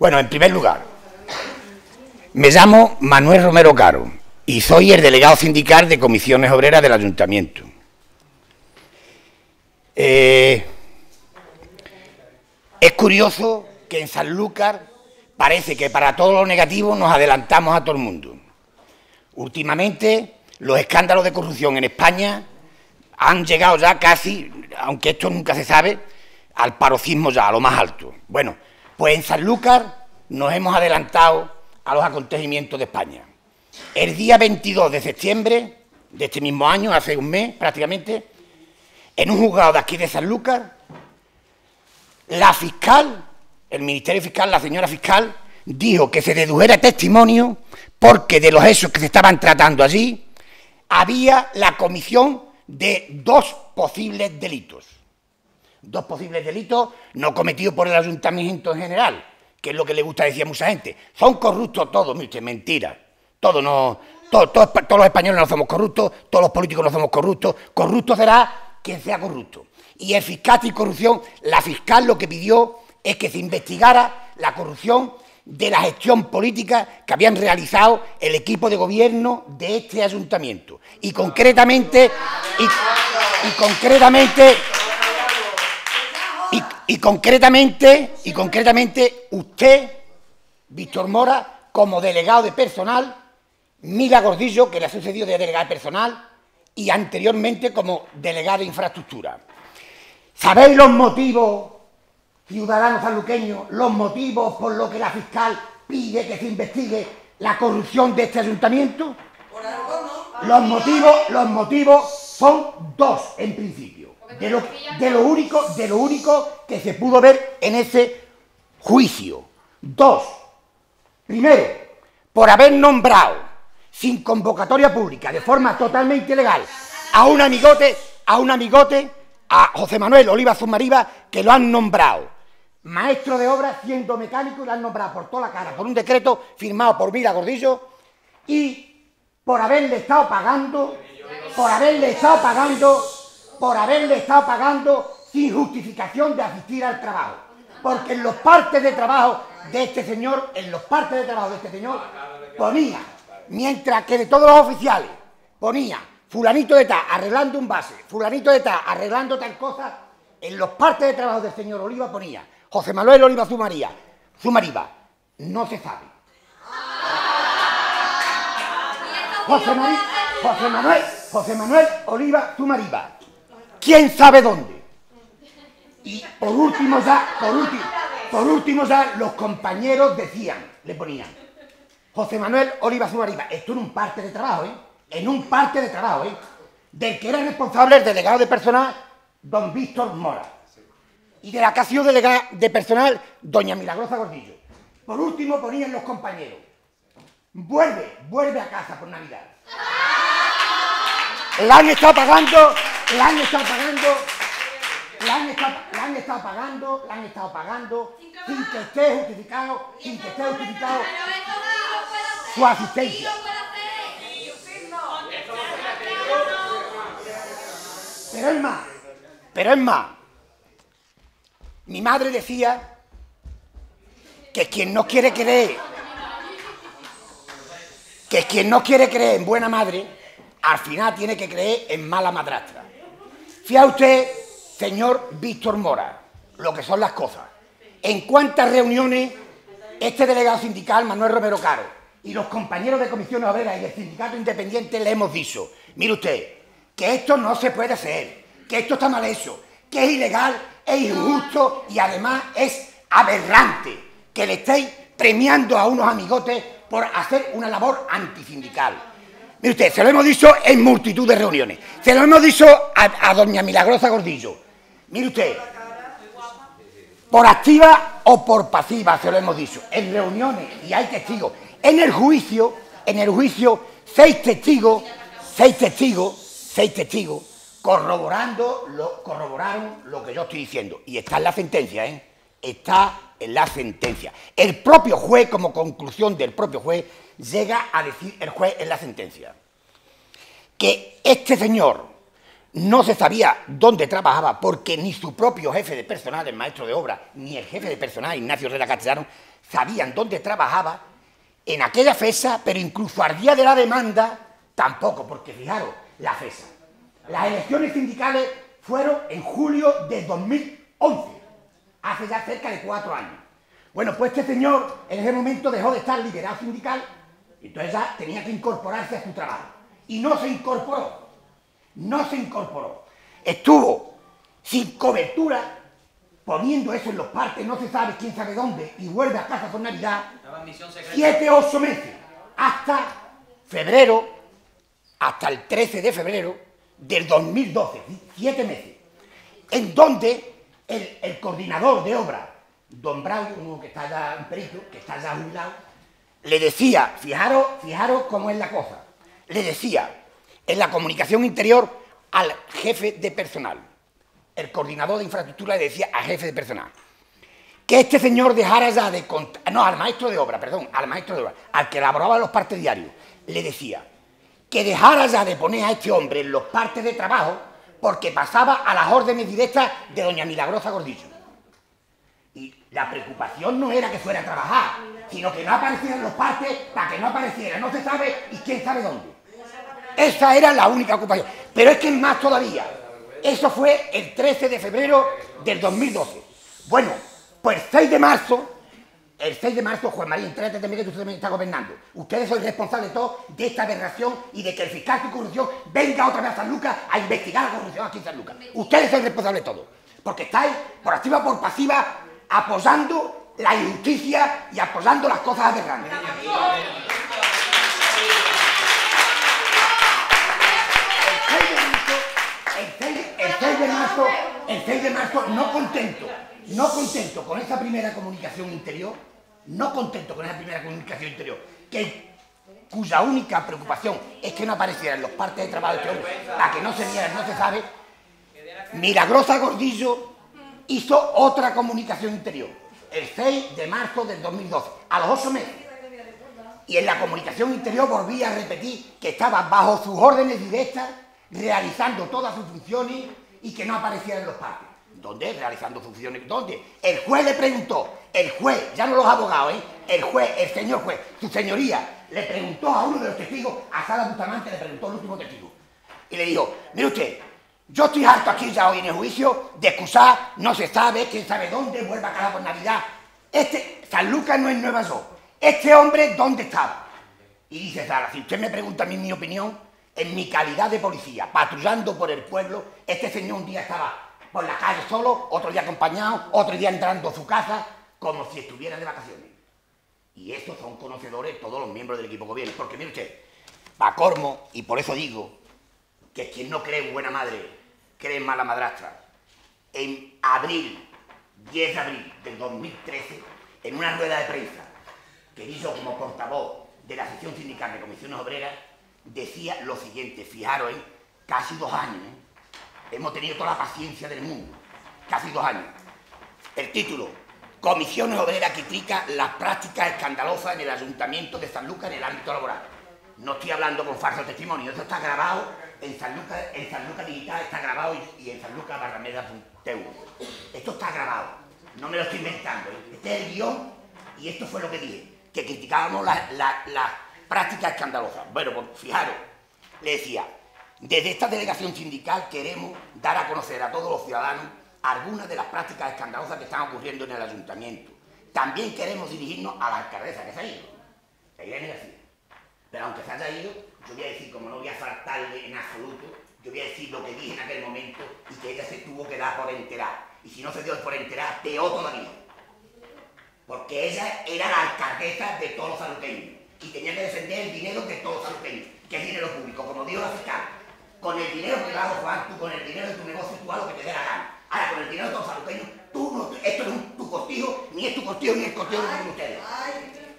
Bueno, en primer lugar, me llamo Manuel Romero Caro y soy el delegado sindical de comisiones obreras del ayuntamiento. Eh, es curioso que en Sanlúcar parece que para todo lo negativo nos adelantamos a todo el mundo. Últimamente los escándalos de corrupción en España han llegado ya casi, aunque esto nunca se sabe, al paroxismo ya, a lo más alto. Bueno, pues en Sanlúcar nos hemos adelantado a los acontecimientos de España. El día 22 de septiembre de este mismo año, hace un mes prácticamente, en un juzgado de aquí de Sanlúcar, la fiscal, el Ministerio Fiscal, la señora fiscal, dijo que se dedujera testimonio porque de los hechos que se estaban tratando allí había la comisión de dos posibles delitos. Dos posibles delitos no cometidos por el ayuntamiento en general, que es lo que le gusta decir a mucha gente. Son corruptos todos, mire, mentira. Todos no, todos, todos, los españoles no somos corruptos, todos los políticos no somos corruptos. Corrupto será quien sea corrupto. Y el fiscal y corrupción, la fiscal lo que pidió es que se investigara la corrupción de la gestión política que habían realizado el equipo de gobierno de este ayuntamiento. Y concretamente, y, concretamente, y, concretamente, y concretamente usted, Víctor Mora, como delegado de personal, Mila Gordillo, que le ha sucedido de delegado de personal, y anteriormente como delegado de infraestructura. ¿Sabéis los motivos ciudadanos sanluqueños los motivos por los que la fiscal pide que se investigue la corrupción de este ayuntamiento? Los motivos, los motivos son dos en principio. De lo, de lo, único, de lo único que se pudo ver en ese juicio. Dos. Primero, por haber nombrado sin convocatoria pública, de forma totalmente ilegal, a un amigote, a un amigote, a José Manuel Oliva Zumariba, que lo han nombrado maestro de obra, siendo mecánico, y lo han nombrado por toda la cara, por un decreto firmado por Vila Gordillo, y por haberle estado pagando, por haberle estado pagando, por haberle estado pagando sin justificación de asistir al trabajo. Porque en los partes de trabajo de este señor, en los partes de trabajo de este señor, ponía, mientras que de todos los oficiales, ponía fulanito de tal arreglando un base, fulanito de tal arreglando tal cosa, en los partes de trabajo del señor Oliva ponía José Manuel Oliva Zumaría, Zumariba, no se sabe. José, Manuel, José Manuel Oliva ¿quién sabe dónde? Y por último ya, por último, por último ya los compañeros decían, le ponían, José Manuel Oliva Zumariba, esto en un parte de trabajo, ¿eh? En un parte de trabajo, ¿eh? Del que era responsable el delegado de personal, don Víctor Mora y de la que ha delegada de personal, doña Milagrosa Gordillo. Por último, ponían los compañeros. Vuelve, vuelve a casa por Navidad. La han estado pagando, la han estado pagando, la han estado, la han estado pagando, la han estado pagando, sin que esté justificado, sin que esté justificado su asistencia. Pero es más, pero es más, mi madre decía que quien no quiere creer, que quien no quiere creer en buena madre, al final tiene que creer en mala madrastra. Fíjate usted, señor Víctor Mora, lo que son las cosas. En cuántas reuniones este delegado sindical, Manuel Romero Caro, y los compañeros de comisiones obreras y del sindicato independiente le hemos dicho, mire usted, que esto no se puede hacer, que esto está mal hecho, que es ilegal es injusto y además es aberrante que le estéis premiando a unos amigotes por hacer una labor antisindical. Mire usted, se lo hemos dicho en multitud de reuniones. Se lo hemos dicho a, doña Milagrosa Gordillo. Mire usted, por activa o por pasiva, se lo hemos dicho, en reuniones y hay testigos. En el juicio, en el juicio, seis testigos, seis testigos, seis testigos corroborando lo, corroboraron lo que yo estoy diciendo. Y está en la sentencia, ¿eh? Está en la sentencia. El propio juez, como conclusión del propio juez, llega a decir el juez en la sentencia que este señor no se sabía dónde trabajaba porque ni su propio jefe de personal, el maestro de obra, ni el jefe de personal, Ignacio Herrera Castellano, sabían dónde trabajaba en aquella fecha, pero incluso al día de la demanda tampoco, porque fijaros, la fecha. Las elecciones sindicales fueron en julio de 2011, hace ya cerca de cuatro años. Bueno, pues este señor en ese momento dejó de estar liberado sindical, entonces ya tenía que incorporarse a su trabajo. Y no se incorporó, no se incorporó. Estuvo sin cobertura, poniendo eso en los parques, no se sabe quién sabe dónde, y vuelve a casa por Navidad, siete, ocho meses, hasta febrero, hasta el 13 de febrero del 2012, siete meses, en donde el, coordinador de obra, don Braulio, uno que está ya, un perito, que está ya jubilado, le decía, fijaros, fijaros cómo es la cosa, le decía en la comunicación interior al jefe de personal, el coordinador de infraestructura le decía al jefe de personal, que este señor dejara ya de no, al maestro de obra, perdón, al maestro de obra, al que elaboraba los partes diarios, le decía que dejara ya de poner a este hombre en los partes de trabajo porque pasaba a las órdenes directas de doña Milagrosa Gordillo. La preocupación no era que fuera a trabajar, sino que no apareciera en los partes para que no apareciera, no se sabe y quién sabe dónde. Esa era la única ocupación. Pero es que es más todavía. Eso fue el 13 de febrero del 2012. Bueno, pues el 6 de marzo, el 6 de marzo, Juan María, entrate también que usted también está gobernando. Ustedes son responsables de todo, de esta aberración y de que el fiscal de corrupción venga otra vez a San Lucas a investigar la corrupción aquí en San Lucas. Ustedes son responsables de todo. Porque estáis, por activa por pasiva, apoyando la injusticia y apoyando las cosas aberrantes. El 6 de marzo, el 6 de marzo, no contento no contento con esa primera comunicación interior, no contento con esa primera comunicación interior, cuya única preocupación es que no aparecieran los partes de trabajo de este hombre, para que no se vieran, no se sabe, Milagrosa Gordillo hizo otra comunicación interior, el 6 de marzo del 2012, a los ocho meses. Y en la comunicación interior volvía a repetir que estaba bajo sus órdenes directas, realizando todas sus funciones y que no aparecieran los partes. ¿Dónde? Realizando funciones. ¿Dónde? El juez le preguntó, el juez, ya no los abogados, ¿eh? El juez, el señor juez, su señoría, le preguntó a uno de los testigos, a Sara Bustamante le preguntó al último testigo. Y le dijo, mire usted, yo estoy harto aquí ya hoy en el juicio de excusar, no se sabe, quién sabe dónde, vuelva a casa por Navidad. Este, San Lucas no es Nueva York. Este hombre, ¿dónde estaba? Y dice Sara, si usted me pregunta a mí mi opinión, en mi calidad de policía, patrullando por el pueblo, este señor un día estaba por la calle solo, otro día acompañado, otro día entrando a su casa, como si estuviera de vacaciones. Y estos son conocedores todos los miembros del equipo gobierno. Porque mire usted, va cormo, y por eso digo que quien no cree en buena madre, cree en mala madrastra. En abril, 10 de abril del 2013, en una rueda de prensa que hizo como portavoz de la sección sindical de comisiones obreras, decía lo siguiente, fijaros, ¿eh? casi dos años, ¿eh? Hemos tenido toda la paciencia del mundo, casi dos años. El título, Comisiones Obreras critica las prácticas escandalosas en el Ayuntamiento de San Lucas en el ámbito laboral. No estoy hablando con falso testimonio, esto está grabado en San Lucas, en San Lucas Digital, está grabado y, en San Lucas Barrameda.tv. Esto está grabado, no me lo estoy inventando. Este es el guion y esto fue lo que dije, que criticábamos las prácticas escandalosas. Bueno, pues fijaros, le decía, desde esta delegación sindical queremos dar a conocer a todos los ciudadanos algunas de las prácticas escandalosas que están ocurriendo en el ayuntamiento. También queremos dirigirnos a la alcaldesa que se ha ido, a Irene García. Pero aunque se haya ido, yo voy a decir, como no voy a faltarle en absoluto, yo voy a decir lo que dije en aquel momento y que ella se tuvo que dar por enterar. Y si no se dio por enterar, peor todavía. Porque ella era la alcaldesa de todos los saluqueños y tenía que defender el dinero de todos los saluqueños, que es dinero público, como dijo la fiscal con el dinero que hago, Juan, tú con el dinero de tu negocio, tú haz lo que te dé la gana. Ahora, con el dinero de todos los saluqueños, tú no, esto no es tu costigo, ni es tu costigo, ni el costigo de ustedes.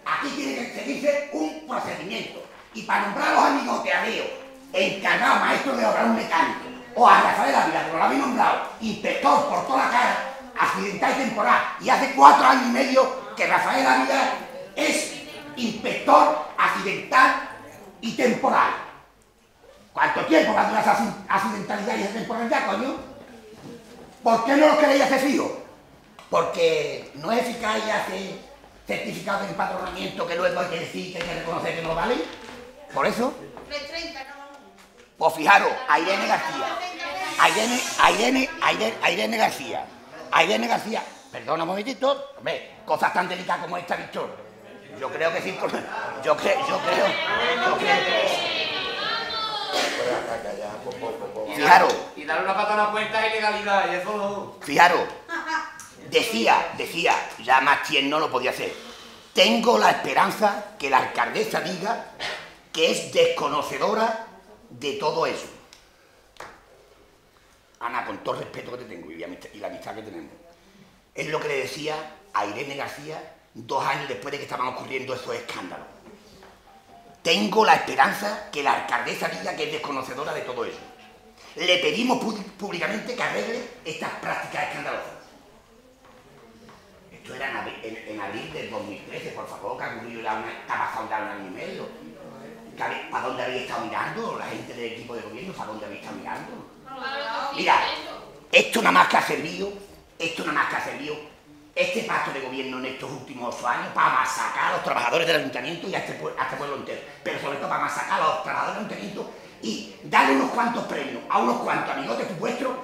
Aquí tiene que seguirse un procedimiento. Y para nombrar a los amigos de Areo, encargado maestro de obra, un mecánico, o a Rafael Ávila, que lo habéis nombrado, inspector por toda la cara, accidental y temporal, y hace cuatro años y medio que Rafael Ávila es inspector accidental y temporal ¿Cuánto tiempo va a durar esa accidentalidad y esa temporalidad, coño? ¿Por qué no los queréis hacer frío? Porque no es eficaz y hace certificado de empadronamiento que luego hay que decir que hay que reconocer que no vale. Por eso. Pues fijaros, Irene García. Irene, Irene, a Irene, García. Irene García. Perdona un momentito. Hombre, cosas tan delicadas como esta, Víctor. Yo creo que sí. Yo creo, yo creo. Yo creo. Fijaros. Y darle una patada a la puerta es ilegalidad, y eso no. Fijaros. Decía, decía, ya más quien no lo podía hacer. Tengo la esperanza que la alcaldesa diga que es desconocedora de todo eso. Ana, con todo el respeto que te tengo y la amistad que tenemos, es lo que le decía a Irene García dos años después de que estaban ocurriendo esos escándalos. Tengo la esperanza que la alcaldesa diga que es desconocedora de todo eso. Le pedimos públicamente que arregle estas prácticas escandalosas. Esto era en, abril, del 2013, por favor, que ha ocurrido ya una, ha pasado un año y medio. ¿Para dónde habéis estado mirando la gente del equipo de gobierno? ¿Para dónde habéis estado mirando? Mira, esto nada más que ha servido, esto nada más que ha servido este pacto de gobierno en estos últimos ocho años para masacrar a los trabajadores del ayuntamiento y a este, este pueblo entero, pero sobre todo para masacrar a los trabajadores del ayuntamiento y darle unos cuantos premios a unos cuantos amigos de tu vuestro,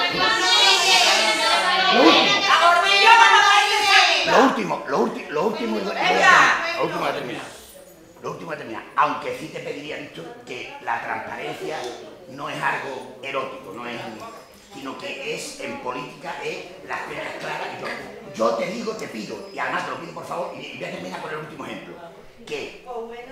último, lo último, lo último, lo último, lo último a terminar. Lo último a terminar. Aunque sí te pediría, Víctor, que la transparencia no es algo erótico, no es sino que es en política es las penas claras. Yo, yo te digo, te pido, y además te lo pido por favor, y voy a terminar con el último ejemplo que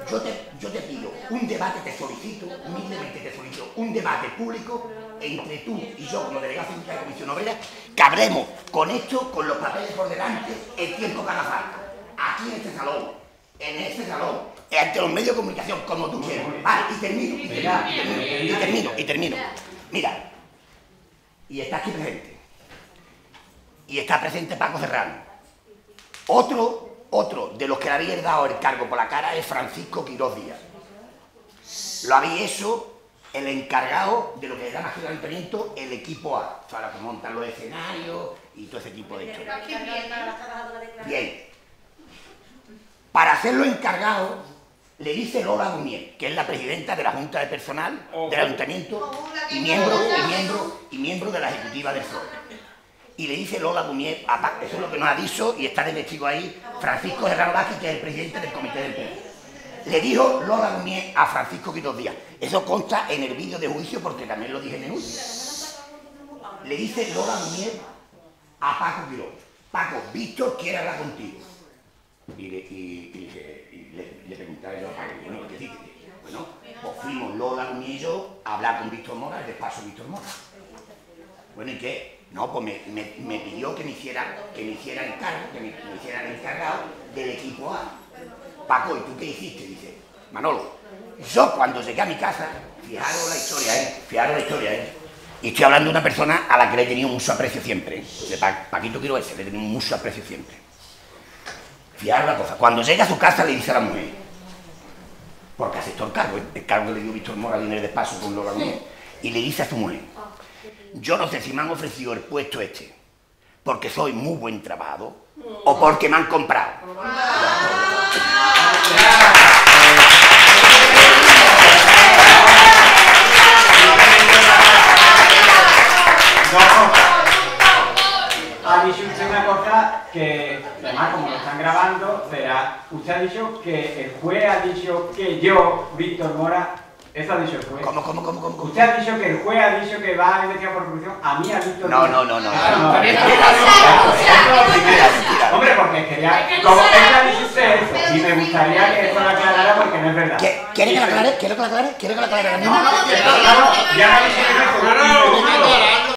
yo te, yo te pido un debate, te solicito, humildemente te solicito, un debate público entre tú y yo como delegado de la Comisión Obrera, que hablemos con esto, con los papeles por delante, el tiempo que haga falta. Aquí en este salón, en este salón, ante los medios de comunicación, como tú quieras. Vale, y termino, y termino, y termino, y termino, y termino. Mira, y está aquí presente. Y está presente Paco Serrano. Otro otro de los que le habéis dado el cargo por la cara es Francisco Quiroz Díaz. Lo habéis hecho el encargado de lo que era el ayuntamiento, el equipo A, o sea, lo que montan los escenarios y todo ese tipo de hechos. Bien. Para hacerlo encargado, le dice Lola Dumier, que es la presidenta de la Junta de Personal del Ayuntamiento y miembro, y miembro, y miembro de la Ejecutiva del FROE y le dice Lola Dumier, eso es lo que nos ha dicho y está de testigo ahí Francisco Herrero Vázquez, que es el presidente del comité del PEN. Le dijo Lola Dumier a Francisco Quiroz Díaz. Eso consta en el vídeo de juicio porque también lo dije en el juicio. Le dice Lola Dumier a Paco Quiroz. Paco, Víctor quiere hablar contigo. Y le, y, le, preguntaba yo a Paco, bueno, ¿qué dices? Bueno, pues fuimos Lola Dumier y yo a hablar con Víctor Mora, el despacho Víctor Mora. Bueno, ¿y qué? No, pues me, pidió que me hiciera, que me hiciera el cargo, que me, hiciera el encargado del equipo A. Paco, ¿y tú qué hiciste? Dice, Manolo, yo cuando llegué a mi casa, fijaros la historia, ¿eh? Fijaros la historia, ¿eh? Y estoy hablando de una persona a la que le he tenido mucho aprecio siempre. De Paquito quiero ese, le he tenido mucho aprecio siempre. Fijaros la cosa, cuando llega a su casa le dice a la mujer, porque aceptó el cargo, el cargo que le dio Víctor Mora en el despacho con Lola y le dice a su mujer, yo no sé si me han ofrecido el puesto este porque soy muy buen trabajador o porque me han comprado. ha dicho usted una cosa que, además, como lo están grabando, verá, usted ha dicho que el juez ha dicho que yo, Víctor Mora, eso ha dicho el juez. ¿Cómo, cómo, cómo, cómo? Usted ha dicho que el juez ha dicho que va a investigar por corrupción. A mí ha dicho... No, no, no, no. Hombre, porque quería... Como él ha dicho usted eso, y me gustaría que eso lo aclarara porque no es verdad. ¿Quiere que lo aclare? ¿Quiere que lo aclare? ¿Quiere que lo aclare? No, no, ya no ha dicho eso.